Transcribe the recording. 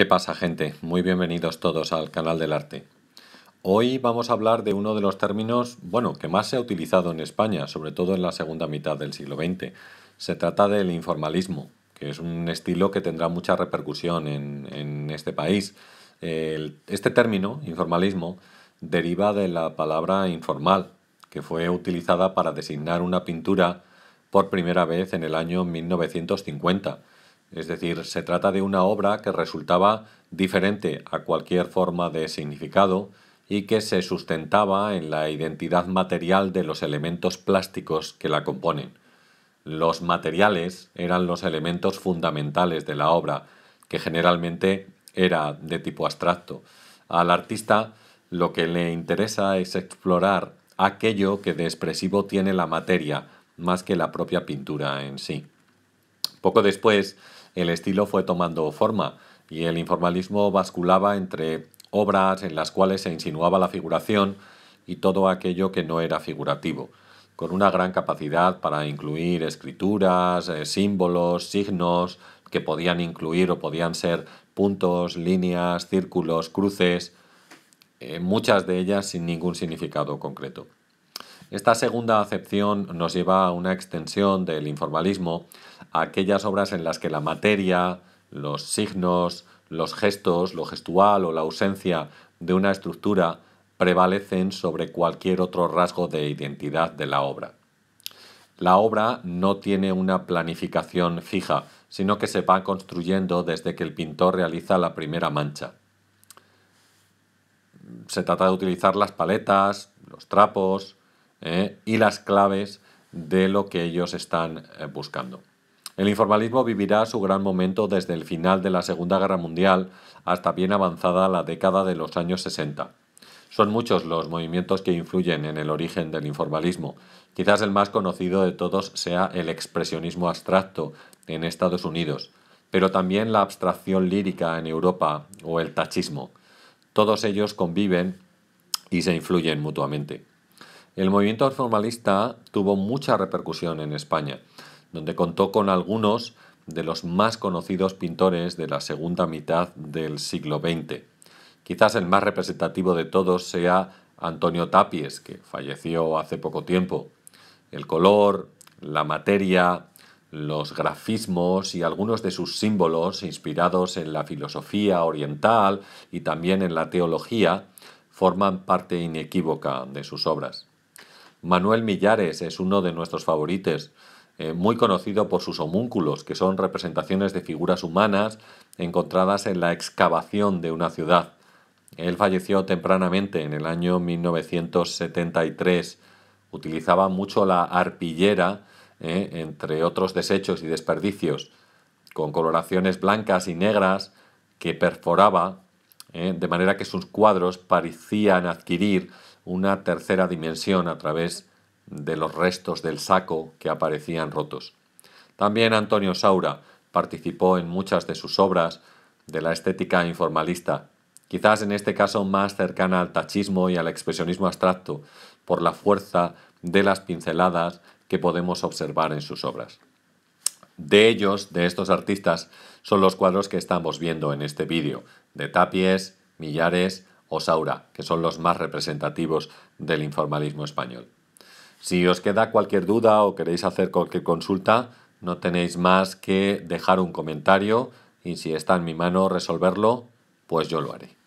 ¿Qué pasa gente? Muy bienvenidos todos al canal del arte. Hoy vamos a hablar de uno de los términos, bueno, que más se ha utilizado en España, sobre todo en la segunda mitad del siglo XX. Se trata del informalismo, que es un estilo que tendrá mucha repercusión en, este país. este término, informalismo, deriva de la palabra informal, que fue utilizada para designar una pintura por primera vez en el año 1950 es decir, se trata de una obra que resultaba diferente a cualquier forma de significado y que se sustentaba en la identidad material de los elementos plásticos que la componen. Los materiales eran los elementos fundamentales de la obra, que generalmente era de tipo abstracto. Al artista lo que le interesa es explorar aquello que de expresivo tiene la materia, más que la propia pintura en sí. Poco después, el estilo fue tomando forma y el informalismo basculaba entre obras en las cuales se insinuaba la figuración y todo aquello que no era figurativo, con una gran capacidad para incluir escrituras, eh, símbolos, signos, que podían incluir o podían ser puntos, líneas, círculos, cruces, eh, muchas de ellas sin ningún significado concreto. Esta segunda acepción nos lleva a una extensión del informalismo aquellas obras en las que la materia, los signos, los gestos, lo gestual o la ausencia de una estructura prevalecen sobre cualquier otro rasgo de identidad de la obra. La obra no tiene una planificación fija, sino que se va construyendo desde que el pintor realiza la primera mancha. Se trata de utilizar las paletas, los trapos, ¿eh? y las claves de lo que ellos están eh, buscando. El informalismo vivirá su gran momento desde el final de la Segunda Guerra Mundial hasta bien avanzada la década de los años 60. Son muchos los movimientos que influyen en el origen del informalismo. Quizás el más conocido de todos sea el expresionismo abstracto en Estados Unidos, pero también la abstracción lírica en Europa o el tachismo. Todos ellos conviven y se influyen mutuamente. El movimiento formalista tuvo mucha repercusión en España, donde contó con algunos de los más conocidos pintores de la segunda mitad del siglo XX. Quizás el más representativo de todos sea Antonio Tapies, que falleció hace poco tiempo. El color, la materia, los grafismos y algunos de sus símbolos inspirados en la filosofía oriental y también en la teología forman parte inequívoca de sus obras. Manuel Millares es uno de nuestros favoritos, eh, muy conocido por sus homúnculos, que son representaciones de figuras humanas encontradas en la excavación de una ciudad. Él falleció tempranamente en el año 1973. Utilizaba mucho la arpillera, eh, entre otros desechos y desperdicios, con coloraciones blancas y negras que perforaba, eh, de manera que sus cuadros parecían adquirir una tercera dimensión a través de los restos del saco que aparecían rotos. También Antonio Saura participó en muchas de sus obras de la estética informalista, quizás en este caso más cercana al tachismo y al expresionismo abstracto, por la fuerza de las pinceladas que podemos observar en sus obras. De ellos, de estos artistas, son los cuadros que estamos viendo en este vídeo, de Tapies, Millares o Saura, que son los más representativos del informalismo español. Si os queda cualquier duda o queréis hacer cualquier consulta, no tenéis más que dejar un comentario y si está en mi mano resolverlo, pues yo lo haré.